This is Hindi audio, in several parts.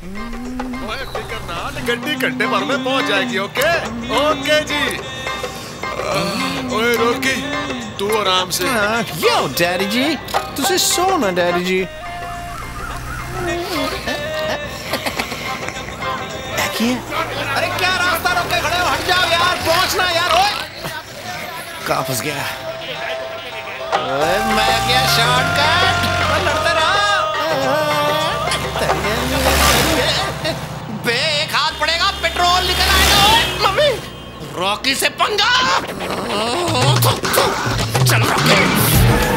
फिकर ना गड्डी घंटे भर में पहुँच जाएगी, ओके? ओके जी। ओए, रोकी, तू आराम से। यो, डैडी जी, तुझे सोना, डैडी जी। अरे, क्या रास्ता रोक के खड़े हो? हट जाओ यार, पहुँचना यार, ओए। कहाँ फंस गया? मैं बे एक हाथ पड़ेगा पेट्रोल निकल आएगा। मम्मी रॉकी से पंगा। चल रॉकी।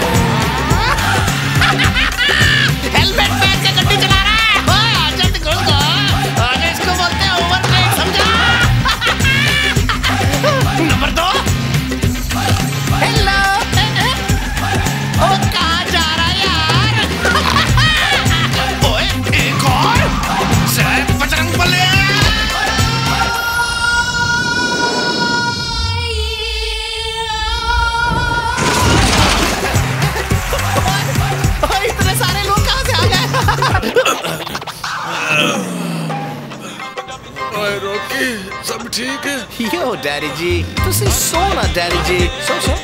ओए रोकी सब ठीक है? यो डैडी जी तुसी सोना डैडी जी। सो सो।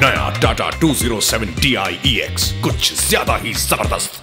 नया टाटा 207 Ti EX कुछ ज़्यादा ही ज़बरदस्त।